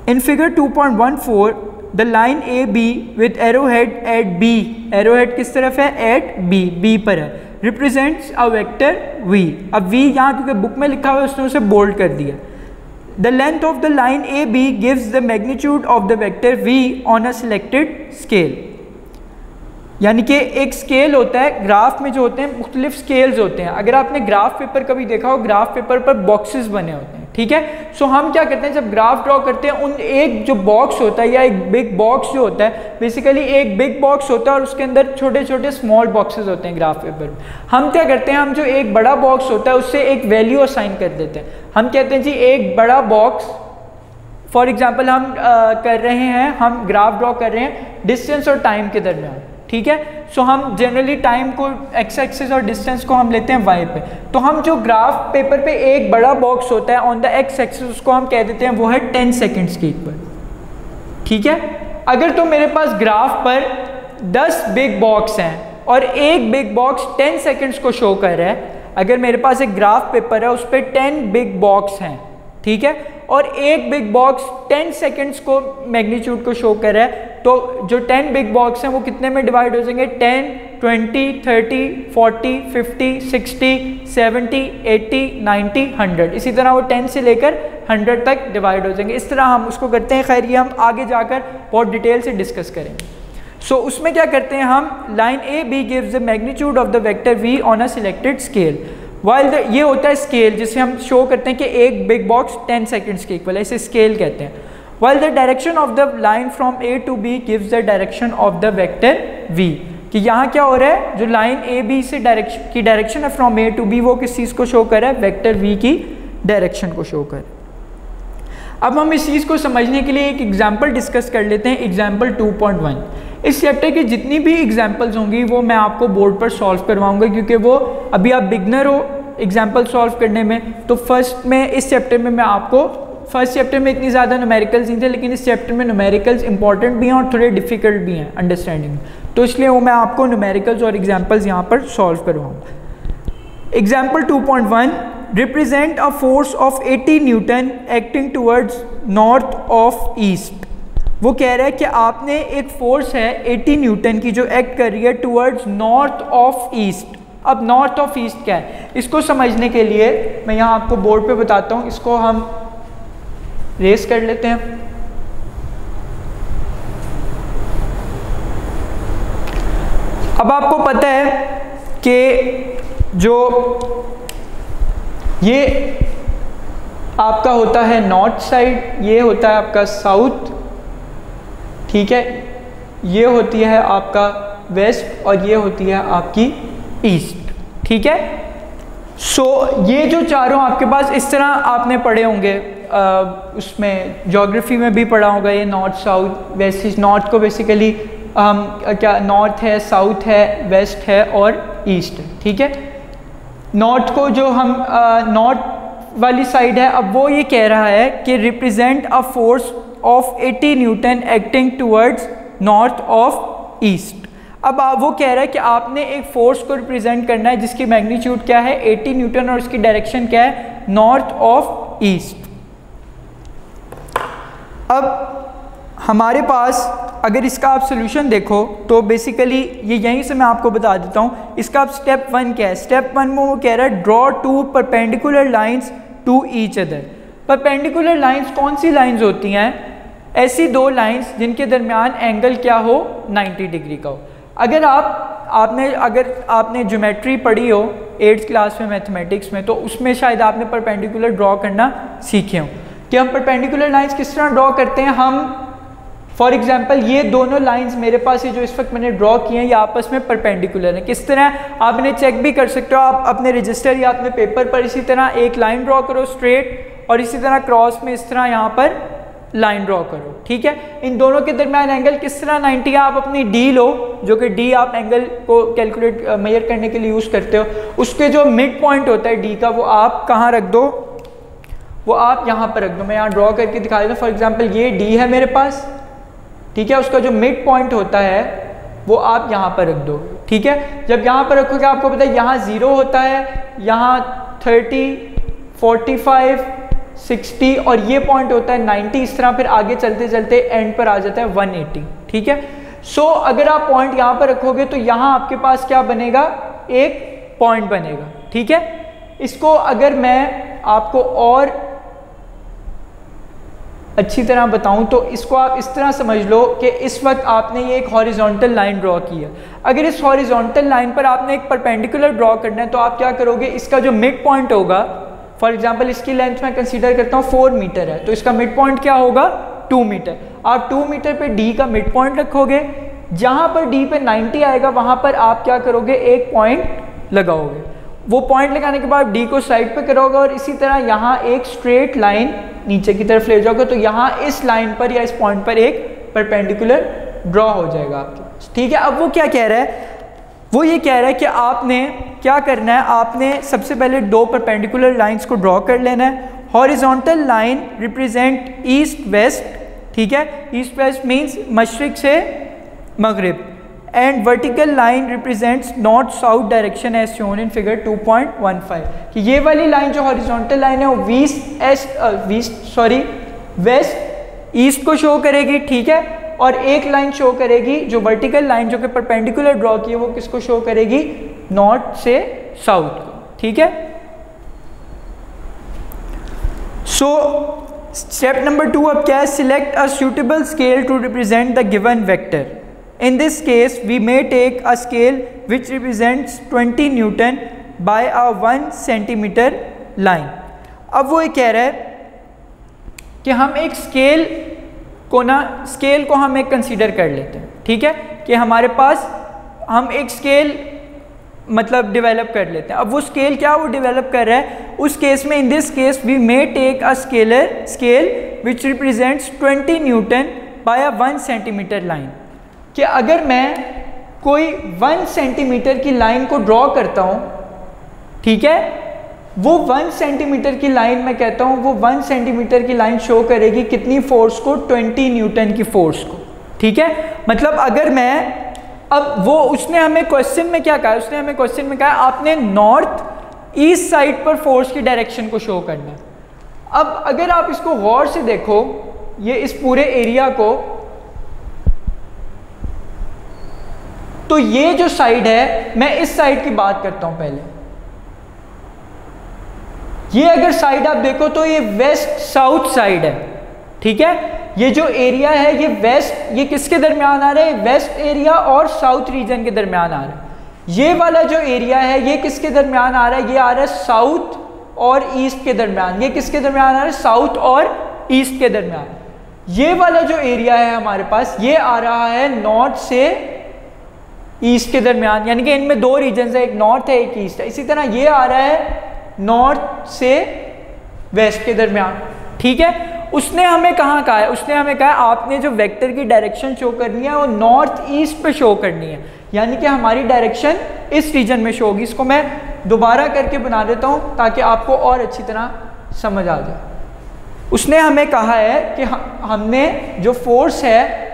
A: in figure 2.14 the line A B with arrowhead at B arrowhead किस तरफ़ है? एट बी बी पर है। रिप्रेजेंट्स अ वेक्टर वी अब वी यहाँ क्योंकि बुक में लिखा हुआ है, उसने उसे बोल्ड कर दिया। The length of the line A B gives the magnitude of the vector V on a selected scale यानी कि एक स्केल होता है ग्राफ में जो होते हैं, मुख्तलिफ़ स्केल्स होते हैं। अगर आपने ग्राफ पेपर कभी देखा हो ग्राफ पेपर पर बॉक्सेस बने होते हैं। ठीक है? सो so, हम क्या करते हैं जब ग्राफ ड्रॉ करते हैं उन एक जो बॉक्स होता है या एक बिग बॉक्स जो होता है बेसिकली एक बिग बॉक्स होता है और उसके अंदर छोटे छोटे स्मॉल बॉक्सेस होते हैं ग्राफ पेपर में। हम क्या करते हैं हम जो एक बड़ा बॉक्स होता है उससे एक वैल्यू असाइन कर देते हैं। हम कहते हैं जी एक बड़ा बॉक्स फॉर एग्ज़ाम्पल हम आ, कर रहे हैं हम ग्राफ ड्रॉ कर रहे हैं डिस्टेंस और टाइम के दरमियान। ठीक है? सो so, हम जनरली टाइम को एक्स एक्सेस और डिस्टेंस को हम लेते हैं वाई पे। तो हम जो ग्राफ पेपर पे एक बड़ा बॉक्स होता है ऑन द एक्स एक्सेस उसको हम कह देते हैं वो है टेन सेकेंड्स की पर ठीक है? अगर तो मेरे पास ग्राफ पर दस बिग बॉक्स हैं और एक बिग बॉक्स टेन सेकेंड्स को शो कर रहा है अगर मेरे पास एक ग्राफ पेपर है उस पर टेन बिग बॉक्स हैं। ठीक है? और एक बिग बॉक्स 10 सेकेंड्स को मैग्नीट्यूड को शो कर रहा है। तो जो 10 बिग बॉक्स हैं वो कितने में डिवाइड हो जाएँगे? 10, 20, 30, 40, 50, 60, 70, 80, 90, 100 इसी तरह वो 10 से लेकर 100 तक डिवाइड हो जाएँगे। इस तरह हम उसको करते हैं। खैर ये हम आगे जाकर बहुत डिटेल से डिस्कस करेंगे। सो so, उसमें क्या करते हैं हम? Line A B gives the magnitude of the vector V on a selected scale while ये होता है स्केल जिसे हम शो करते हैं कि एक बिग बॉक्स 10 सेकेंड्स के इक्वल है, इसे स्केल कहते हैं। While the direction of the line from A to B gives the direction of the vector V कि यहाँ क्या हो रहा है? जो लाइन ए बी से डायरेक्शन की डायरेक्शन है फ्रॉम ए टू बी वो किस चीज़ को शो कर रहा है? वेक्टर वी की डायरेक्शन को शो कर अब हम इस चीज़ को समझने के लिए एक एग्ज़ाम्पल डिस्कस कर लेते हैं एग्ज़ाम्पल 2.1 इस चैप्टर की जितनी भी एग्जाम्पल्स होंगी, वो मैं आपको बोर्ड पर सॉल्व करवाऊँगा, क्योंकि वो अभी आप बिगनर हो एग्ज़ाम्पल सॉल्व करने में तो फ़र्स्ट में, इस चैप्टर में मैं आपको फ़र्स्ट चैप्टर में इतनी ज़्यादा न्यूमेरिकल्स नहीं थे, लेकिन इस चैप्टर में न्यूमेरिकल्स इंपॉर्टेंट भी हैं और थोड़े डिफ़िकल्ट भी हैं अंडरस्टैंडिंग तो इसलिए वो मैं आपको न्यूमेरिकल्स और एग्जाम्पल्स यहाँ पर solve करवाऊँगा. Example 2.1 represent a force of 80 newton acting towards north of east वो कह रहा है कि आपने एक फोर्स है 80 न्यूटन की, जो एक्ट कर रही है टूवर्ड्स नॉर्थ ऑफ़ ईस्ट अब नॉर्थ ऑफ़ ईस्ट क्या है? इसको समझने के लिए मैं यहाँ आपको बोर्ड पे बताता हूँ, इसको हम रेस कर लेते हैं। अब आपको पता है कि जो ये आपका होता है नॉर्थ साइड ये होता है आपका साउथ ठीक है? ये होती है आपका वेस्ट और ये होती है आपकी ईस्ट। ठीक है? सो so, ये जो चारों आपके पास इस तरह आपने पढ़े होंगे उसमें जोग्राफी में भी पढ़ा होगा ये नॉर्थ साउथ वेस्ट नॉर्थ को बेसिकली हम क्या नॉर्थ है साउथ है वेस्ट है और ईस्ट ठीक है? नॉर्थ को जो हम नॉर्थ वाली साइड है अब वो ये कह रहा है कि represent a force of 80 newton acting towards north of east अब वो कह रहा है कि आपने एक फोर्स को रिप्रेजेंट करना है जिसकी मैग्नीट्यूड क्या है? 80 न्यूटन और उसकी डायरेक्शन क्या है? नॉर्थ ऑफ़ ईस्ट अब हमारे पास, अगर इसका आप सोल्यूशन देखो तो बेसिकली ये यहीं से मैं आपको बता देता हूँ, इसका आप स्टेप वन क्या है? स्टेप वन में वो कह रहा है draw two perpendicular lines to each other perpendicular lines कौन सी लाइंस होती हैं? ऐसी दो लाइंस जिनके दरमियान एंगल क्या हो? 90 डिग्री का हो। अगर आप, आपने, अगर आपने ज्योमेट्री पढ़ी हो एट्थ क्लास में मैथमेटिक्स में तो उसमें शायद आपने परपेंडिकुलर ड्रॉ करना सीखे हो। कि हम परपेंडिकुलर लाइंस किस तरह ड्रॉ करते हैं? हम फॉर एग्ज़ाम्पल ये दोनों लाइंस मेरे पास ये जो इस वक्त मैंने ड्रॉ किए हैं, ये आपस में परपेंडिकुलर हैं। किस तरह आप इन्हें चेक भी कर सकते हो। आप अपने रजिस्टर या अपने पेपर पर इसी तरह एक लाइन ड्रॉ करो स्ट्रेट और इसी तरह क्रॉस में इस तरह यहाँ पर लाइन ड्रॉ करो, ठीक है? इन दोनों के दरमियान एंगल किस तरह 90 है आप अपनी डी लो, जो कि डी आप एंगल को कैलकुलेट मेजर करने के लिए यूज़ करते हो। उसके जो मिड पॉइंट होता है डी का, वो आप कहाँ रख दो? वो आप यहाँ पर रख दो। मैं यहाँ ड्रॉ करके दिखा देता हूँ। फॉर एग्ज़ाम्पल ये डी है मेरे पास, ठीक है? उसका जो मिड पॉइंट होता है, वो आप यहाँ पर रख दो, ठीक है? जब यहाँ पर रखोगे, आपको पता है यहाँ ज़ीरो होता है, यहाँ थर्टी फोर्टी फाइव सिक्सटी और ये पॉइंट होता है नाइन्टी इस तरह फिर आगे चलते चलते एंड पर आ जाता है वन एटी ठीक है? सो so, अगर आप पॉइंट यहाँ पर रखोगे तो यहाँ आपके पास क्या बनेगा? एक पॉइंट बनेगा ठीक है? इसको अगर मैं आपको और अच्छी तरह बताऊँ तो इसको आप इस तरह समझ लो कि इस वक्त आपने ये एक हॉरिजॉन्टल लाइन ड्रॉ की है। अगर इस हॉरिजॉन्टल लाइन पर आपने एक परपेंडिकुलर ड्रॉ करना है तो आप क्या करोगे? इसका जो मिड पॉइंट होगा फॉर एग्ज़ाम्पल इसकी लेंथ मैं कंसीडर करता हूँ फोर मीटर है। तो इसका मिड पॉइंट क्या होगा? टू मीटर आप टू मीटर पे डी का मिड पॉइंट रखोगे, जहाँ पर डी पे 90 आएगा, वहाँ पर आप क्या करोगे? एक पॉइंट लगाओगे। वो पॉइंट लगाने के बाद डी को साइड पे करोगे और इसी तरह यहाँ एक स्ट्रेट लाइन नीचे की तरफ़ ले जाओगे तो यहाँ इस लाइन पर या इस पॉइंट पर एक परपेंडिकुलर ड्रॉ हो जाएगा आपके। ठीक है? अब वो क्या कह रहा है? वो ये कह रहा है कि आपने क्या करना है? आपने सबसे पहले दो परपेंडिकुलर लाइंस को ड्रॉ कर लेना है। Horizontal line represent east west ठीक है? ईस्ट वेस्ट मींस मशरक से मगरब। And vertical line represents north south direction as shown in figure 2.15 कि ये वाली लाइन जो हॉरिजॉन्टल लाइन है, वो west east west sorry west east को शो करेगी, ठीक है? और एक लाइन शो करेगी, जो वर्टिकल लाइन जो कि परपेंडिकुलर ड्रॉ की है, वो किसको शो करेगी? नॉर्थ से साउथ को, ठीक है? सो स्टेप नंबर टू अब क्या है? Select a suitable scale to represent the given vector in this case we may take a scale which represents 20 newton by a one centimetre line अब वो ये कह रहा है कि हम एक स्केल को ना स्केल को हम एक कंसीडर कर लेते हैं, ठीक है? कि हमारे पास हम एक स्केल मतलब डेवलप कर लेते हैं। अब वो स्केल क्या वो डेवलप कर रहा है? उस केस में in this case we may take a scalar scale which represents 20 newton by a one centimetre line कि अगर मैं कोई वन सेंटीमीटर की लाइन को ड्रॉ करता हूँ, ठीक है? वो वन सेंटीमीटर की लाइन मैं कहता हूँ, वो वन सेंटीमीटर की लाइन शो करेगी कितनी फोर्स को? 20 न्यूटन की फोर्स को। ठीक है? मतलब अगर मैं, अब वो उसने हमें क्वेश्चन में क्या कहा? उसने हमें क्वेश्चन में कहा, आपने नॉर्थ ईस्ट साइड पर फोर्स की डायरेक्शन को शो करना है। अब अगर आप इसको गौर से देखो, ये इस पूरे एरिया को तो ये जो साइड है, मैं इस साइड की बात करता हूँ पहले। ये अगर साइड आप देखो तो ये वेस्ट साउथ साइड है, ठीक है? ये जो एरिया है, ये वेस्ट ये किसके दरमियान आ रहा है? वेस्ट एरिया और साउथ रीजन के दरमियान आ रहा है। ये वाला जो एरिया है, ये किसके दरमियान आ रहा है? ये आ रहा है साउथ और ईस्ट के दरमियान। ये किसके दरमियान आ रहा है? साउथ और ईस्ट के दरमियान। ये वाला जो एरिया है हमारे पास, ये आ रहा है नॉर्थ से ईस्ट के दरमियान। यानी कि इनमें दो रीजन है, एक नॉर्थ है, एक ईस्ट है। इसी तरह ये आ रहा है नॉर्थ से वेस्ट के दरमियान, ठीक है? उसने हमें कहाँ कहा है? उसने हमें कहा है, आपने जो वेक्टर की डायरेक्शन शो करनी है, वो नॉर्थ ईस्ट पे शो करनी है। यानी कि हमारी डायरेक्शन इस रीजन में शो होगी। इसको मैं दोबारा करके बना देता हूँ, ताकि आपको और अच्छी तरह समझ आ जाए। उसने हमें कहा है कि हमने जो फोर्स है,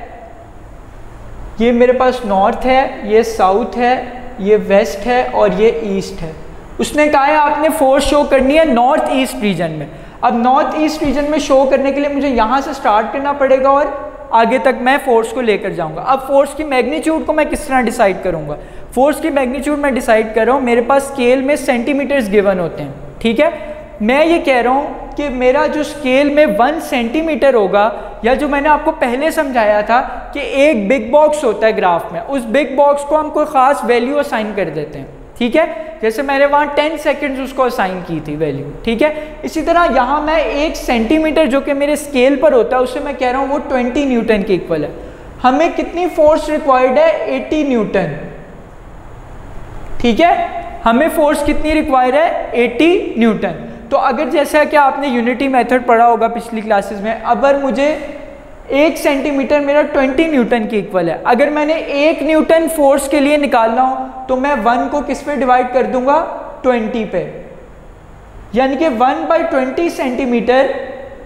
A: ये मेरे पास नॉर्थ है, ये साउथ है, ये वेस्ट है और ये ईस्ट है। उसने कहा है, आपने फोर्स शो करनी है नॉर्थ ईस्ट रीजन में। अब नॉर्थ ईस्ट रीजन में शो करने के लिए मुझे यहाँ से स्टार्ट करना पड़ेगा और आगे तक मैं फोर्स को लेकर जाऊँगा। अब फोर्स की मैग्नीट्यूड को मैं किस तरह डिसाइड करूँगा? फोर्स की मैग्नीट्यूड मैं डिसाइड कर रहा हूँ, मेरे पास स्केल में सेंटीमीटर्स गिवन होते हैं। ठीक है? मैं ये कह रहा हूँ कि मेरा जो स्केल में वन सेंटीमीटर होगा, या जो मैंने आपको पहले समझाया था कि एक बिग बॉक्स होता है ग्राफ में, उस बिग बॉक्स को हम कोई ख़ास वैल्यू असाइन कर देते हैं। ठीक है? जैसे मैंने वहाँ टेन सेकेंड्स उसको असाइन की थी वैल्यू ठीक है? इसी तरह यहाँ मैं एक सेंटीमीटर जो कि मेरे स्केल पर होता है उसे मैं कह रहा हूँ वो 20 न्यूटन के इक्वल है। हमें कितनी फोर्स रिक्वायर्ड है? एटी न्यूटन ठीक है? हमें फोर्स कितनी रिक्वायर है? 80 न्यूटन तो अगर जैसा कि आपने यूनिटी मेथड पढ़ा होगा पिछली क्लासेस में, अगर मुझे एक सेंटीमीटर मेरा 20 न्यूटन के इक्वल है। अगर मैंने एक न्यूटन फोर्स के लिए निकालना हो तो मैं वन को किस पे डिवाइड कर दूँगा? 20 पे। यानी कि वन बाई ट्वेंटी सेंटीमीटर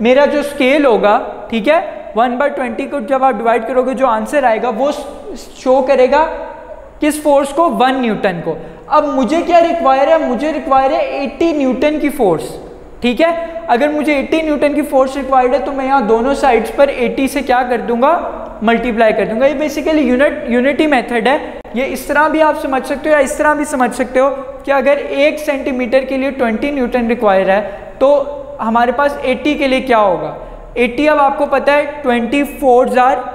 A: मेरा जो स्केल होगा, ठीक है? वन बाई ट्वेंटी को जब आप डिवाइड करोगे, जो आंसर आएगा, वो शो करेगा किस फोर्स को? वन न्यूटन को। अब मुझे क्या रिक्वायर है? मुझे रिक्वायर है 80 न्यूटन की फोर्स ठीक है? अगर मुझे 80 न्यूटन की फोर्स रिक्वायर्ड है तो मैं यहाँ दोनों साइड्स पर 80 से क्या कर दूँगा? मल्टीप्लाई कर दूँगा। ये बेसिकली यूनिट यूनिटी मेथड है। ये इस तरह भी आप समझ सकते हो या इस तरह भी समझ सकते हो कि अगर एक सेंटीमीटर के लिए 20 न्यूटन रिक्वायर है तो हमारे पास 80 के लिए क्या होगा? 80 अब आपको पता है ट्वेंटी फोर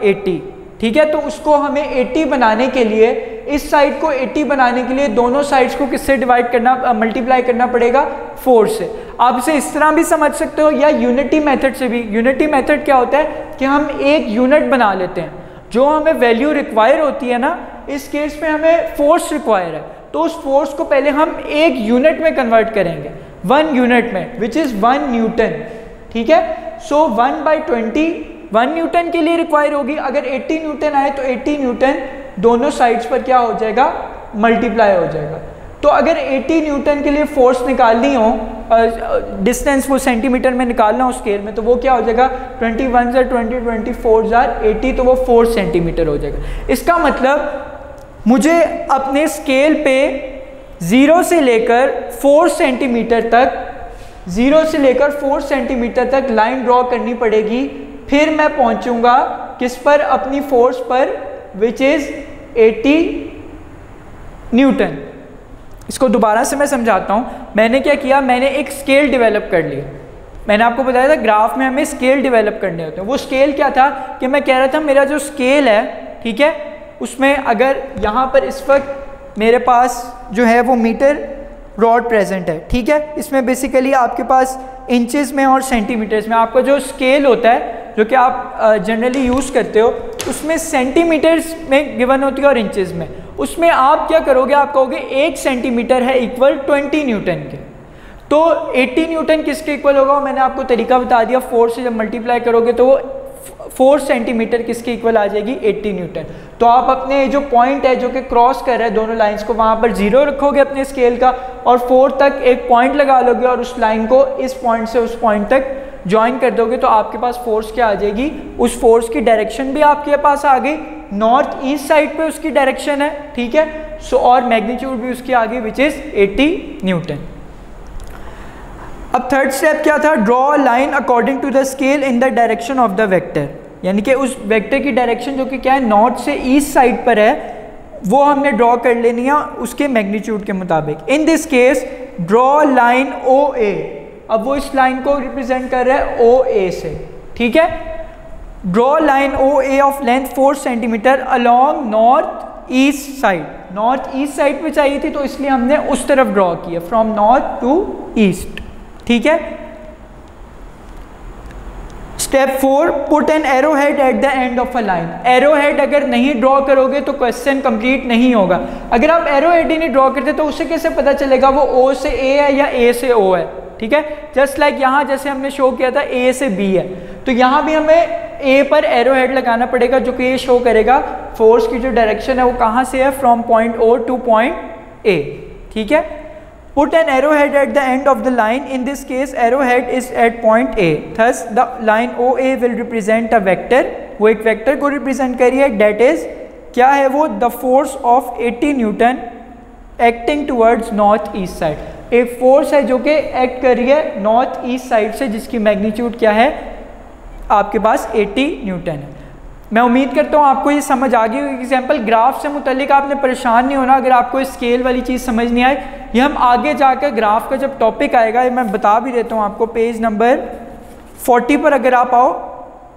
A: एटी ठीक है? तो उसको हमें 80 बनाने के लिए इस साइड को 80 बनाने के लिए दोनों साइड्स को किससे डिवाइड करना मल्टीप्लाई करना पड़ेगा? 4 से। आप इसे इस तरह भी समझ सकते हो या यूनिटी मेथड से भी। यूनिटी मेथड क्या होता है? कि हम एक यूनिट बना लेते हैं। जो हमें वैल्यू रिक्वायर होती है ना, इस केस में हमें फोर्स रिक्वायर है। तो उस फोर्स को पहले हम एक यूनिट में कन्वर्ट करेंगे। वन यूनिट में विच इज़ वन न्यूटन ठीक है? So one by twenty one newton के लिए रिक्वायर होगी। अगर 80 न्यूटन आए तो 80 न्यूटन दोनों साइड्स पर क्या हो जाएगा? मल्टीप्लाई हो जाएगा। तो अगर 80 न्यूटन के लिए फोर्स निकालनी हो डिस्टेंस वो सेंटीमीटर में निकालना हो स्केल में तो वो क्या हो जाएगा? 21 वन ज़ार ट्वेंटी ट्वेंटी फोर ज़ार एटी तो वो फोर सेंटीमीटर हो जाएगा। इसका मतलब मुझे अपने स्केल पे ज़ीरो से लेकर फोर सेंटीमीटर तक ज़ीरो से लेकर फोर सेंटीमीटर तक लाइन ड्रॉ करनी पड़ेगी। फिर मैं पहुंचूँगा किस पर? अपनी फोर्स पर विच इज़ 80 न्यूटन। इसको दोबारा से मैं समझाता हूँ। मैंने क्या किया? मैंने एक स्केल डेवलप कर ली। मैंने आपको बताया था ग्राफ में हमें स्केल डेवलप करने होते हैं। वो स्केल क्या था? कि मैं कह रहा था, मेरा जो स्केल है, ठीक है? उसमें अगर यहाँ पर इस वक्त मेरे पास जो है वो मीटर रॉड प्रेजेंट है, ठीक है? इसमें बेसिकली आपके पास इंचेस में और सेंटीमीटर्स में आपका जो स्केल होता है जो कि आप जनरली यूज़ करते हो, उसमें सेंटीमीटर्स में गिवन होती है और इंचेस में। उसमें आप क्या करोगे, आप कहोगे एक सेंटीमीटर है इक्वल ट्वेंटी न्यूटन के। तो 80 न्यूटन किसके इक्वल होगा? मैंने आपको तरीका बता दिया फोर से जब मल्टीप्लाई करोगे तो वो फोर सेंटीमीटर किसके इक्वल आ जाएगी? 80 न्यूटन तो आप अपने जो पॉइंट है, जो कि क्रॉस कर रहे हैं दोनों लाइंस को, वहाँ पर ज़ीरो रखोगे अपने स्केल का, और फोर तक एक पॉइंट लगा लोगे और उस लाइन को इस पॉइंट से उस पॉइंट तक ज्वाइन कर दोगे तो आपके पास फोर्स क्या आ जाएगी? उस फोर्स की डायरेक्शन भी आपके पास आ गई। नॉर्थ ईस्ट साइड पे उसकी डायरेक्शन है ठीक है? सो so, और मैग्नीट्यूड भी उसकी आ गई विच इज़ 80 न्यूटन अब थर्ड स्टेप क्या था? Draw line according to the scale in the direction of the vector यानी कि उस वेक्टर की डायरेक्शन जो कि क्या है? नॉर्थ से ईस्ट साइड पर है वो हमने ड्रॉ कर लेनी है उसके मैग्नीट्यूड के मुताबिक. In this case draw line O A अब वो इस लाइन को रिप्रेजेंट कर रहा है ओ ए से, ठीक है? Draw line O A of length four centimetre along north east side north east side पे चाहिए थी तो इसलिए हमने उस तरफ़ ड्रॉ किया फ्रॉम नॉर्थ टू ईस्ट ठीक है? Step four put an arrow head at the end of a line arrow head अगर नहीं ड्रॉ करोगे तो क्वेश्चन कंप्लीट नहीं होगा। अगर आप एरो हेड ही नहीं ड्रॉ करते तो उसे कैसे पता चलेगा, वो ओ से ए है या ए से ओ है? ठीक है? जस्ट लाइक यहाँ जैसे हमने शो किया था ए से बी है। तो यहाँ भी हमें ए पर एरो हेड लगाना पड़ेगा जो कि ये शो करेगा। फोर्स की जो डायरेक्शन है वो कहाँ से है? From point O to point A ठीक है? Put an arrowhead at the end of the line. In this case, arrowhead is at point A. Thus, the line OA will represent a vector. वो एक वेक्टर को रिप्रेजेंट करिए डेट इज़ क्या है वो? The force of 80 newton acting towards north east side एक फोर्स है जो कि एक्ट कर रही है नॉर्थ ईस्ट साइड से, जिसकी मैग्नीट्यूड क्या है? आपके पास 80 न्यूटन है। मैं उम्मीद करता हूँ आपको ये समझ आ गई एग्ज़ाम्पल ग्राफ से मुतलिक आपने परेशान नहीं होना। अगर आपको स्केल वाली चीज़ समझ नहीं आए ये हम आगे जाकर ग्राफ का जब टॉपिक आएगा, ये मैं बता भी देता हूँ आपको। पेज नंबर 40 पर अगर आप आओ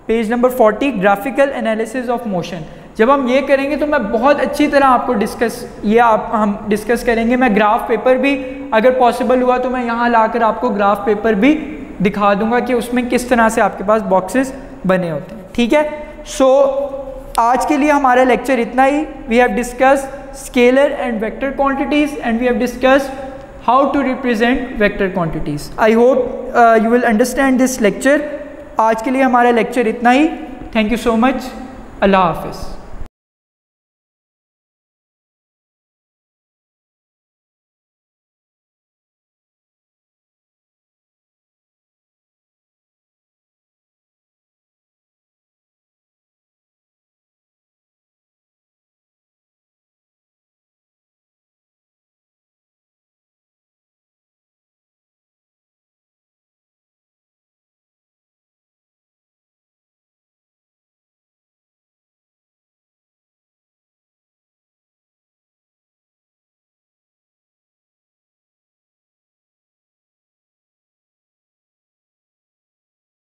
A: page number 40 graphical analysis of motion जब हम ये करेंगे तो मैं बहुत अच्छी तरह आपको डिस्कस ये आप हम डिस्कस करेंगे। मैं ग्राफ पेपर भी अगर पॉसिबल हुआ तो मैं यहाँ ला आपको ग्राफ पेपर भी दिखा दूँगा कि उसमें किस तरह से आपके पास बॉक्सेस बने होते हैं। ठीक है? सो so, आज के लिए हमारा लेक्चर इतना ही। We have discuss scalar and vector quantities and we have discuss how to represent vector quantities I hope you will understand this lecture आज के लिए हमारा लेक्चर इतना ही। थैंक यू सो मच अल्लाह हाफिज़